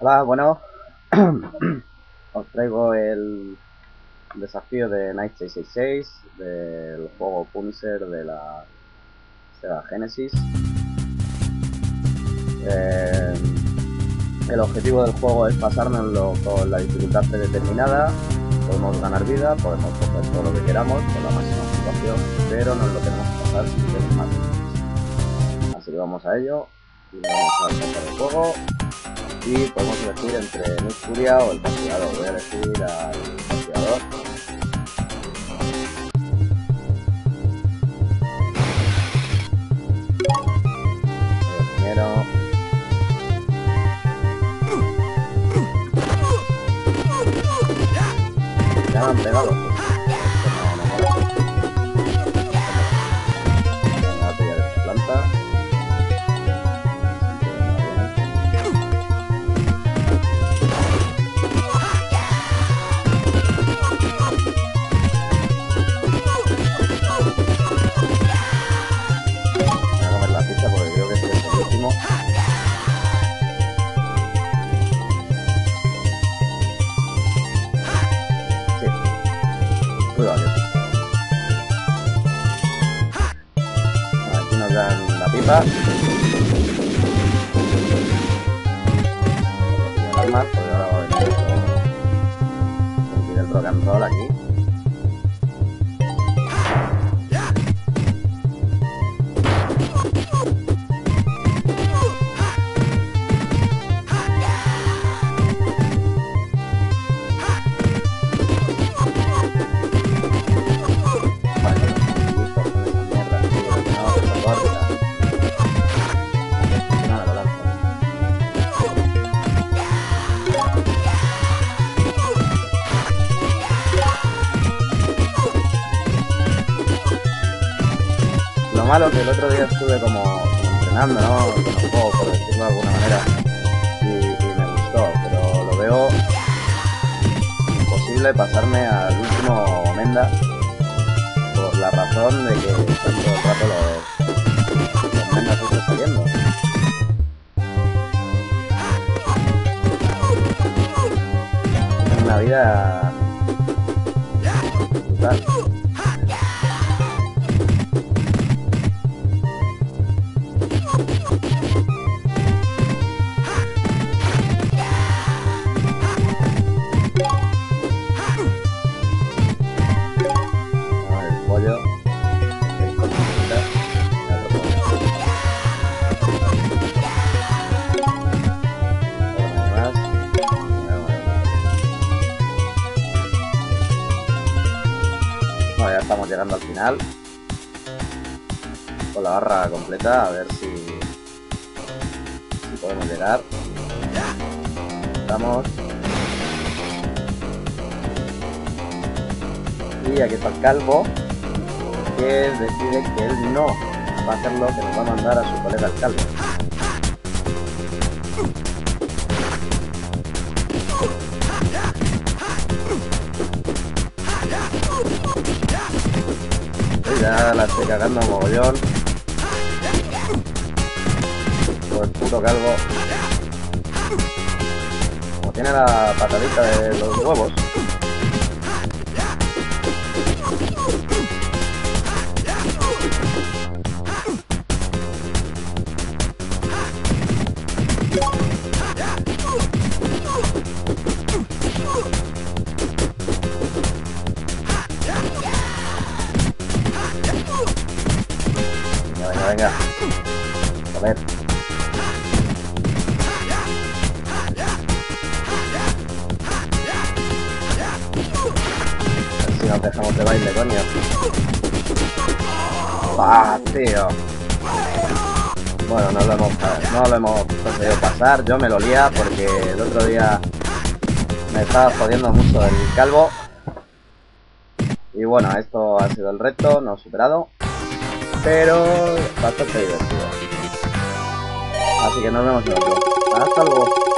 Hola, bueno, os traigo el desafío de Night 666 del juego Punisher de la Sega Genesis. Eh, el objetivo del juego es pasárnoslo con la dificultad predeterminada. Podemos ganar vida, podemos coger todo lo que queramos con la máxima puntuación, pero no lo tenemos que pasar si queremos más. Así que vamos a ello y vamos a empezar el juego y podemos elegir entre Nick Furia o el castigador. Voy a elegir al castigador. Primero. Ya me han pegado. Dan la pipa. Armas, porque ahora va a venir el, el rock and aquí. Lo malo que el otro día estuve como entrenando, ¿no? Con el juego, por decirlo de alguna manera. Y, me gustó, pero lo veo imposible pasarme al último Menda por la razón de que están todo el rato los, los Mendas estos saliendo. Una vida Ya estamos llegando al final. Con la barra completa, a ver si, podemos llegar. Estamos. Y aquí está el calvo, que decide que él no va a hacerlo, que nos va a mandar a su colega el calvo. Ya la estoy cagando mogollón. Por el puto calvo. Como tiene la patadita de los huevos. Venga. A ver si nos dejamos de baile, coño. ¡Ah, tío! Bueno, no lo hemos, no lo hemos conseguido pasar. Yo me lo lía porque el otro día me estaba jodiendo mucho el calvo. Y bueno, esto ha sido el reto, no superado pero bastante divertido. Así que nos vemos en otro. Hasta luego.